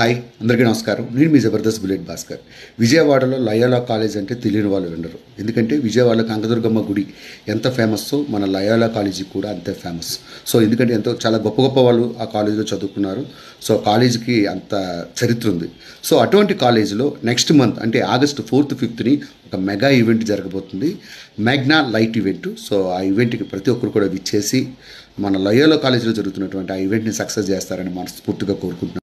Hi అందరికీ నమస్కారం. నేను మీ జబర్దస్త్ బుల్లెట్ భాస్కర్. విజయవాడలో లయోలా కాలేజ్ అంటే తెలియని వాళ్ళు వినరు. ఎందుకంటే విజయవాడలో కనకదుర్గమ్మ గుడి ఎంత ఫేమస్సో మన లయోలా కాలేజీ కూడా అంతే ఫేమస్. సో ఎందుకంటే ఎంతో చాలా గొప్ప గొప్ప వాళ్ళు ఆ కాలేజీలో చదువుకున్నారు. సో కాలేజీకి అంత చరిత్ర ఉంది. సో అటువంటి కాలేజీలో నెక్స్ట్ మంత్ అంటే ఆగస్టు ఫోర్త్ ఫిఫ్త్ని ఒక మెగా ఈవెంట్ జరగబోతుంది. Magna light event. సో ఆ ఈవెంట్కి ప్రతి ఒక్కరు కూడా విచ్చేసి మన లయోలా కాలేజీలో జరుగుతున్నటువంటి ఆ ఈవెంట్ని సక్సెస్ చేస్తారని మనస్ఫూర్తిగా కోరుకుంటున్నాను.